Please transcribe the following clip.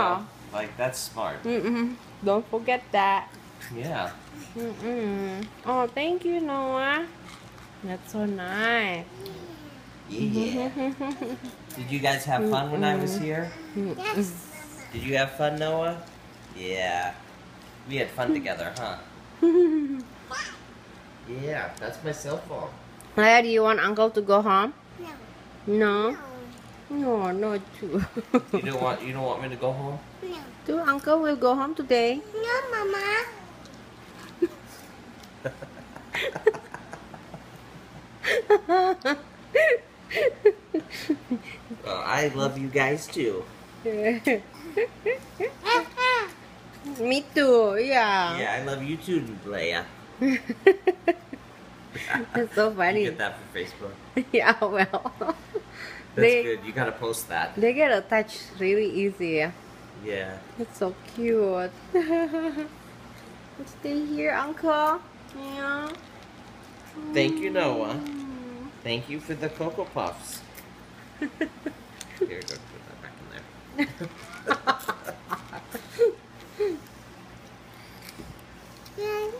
Oh. Like, that's smart. Mm-mm. Don't forget that. Yeah. Mm-mm. Oh, thank you, Noah. That's so nice. Yeah. Did you guys have fun when I was here? Yes. Did you have fun, Noah? Yeah. We had fun together, huh? Yeah, that's my cell phone. Leia, do you want Uncle to go home? No. No. No, no, too. You don't want you don't want me to go home? No. Do Uncle will go home today? No, Mama. Well, I love you guys too. Me too, yeah. Yeah, I love you too, Leia. It's so funny. You get that from Facebook. yeah, well. That's they good. You gotta post that. they get attached really easy. Yeah. It's so cute. Stay here, Uncle. Yeah. Thank you, Noah. Mm. Thank you for the Cocoa Puffs. Here, go put that back in there. Yeah.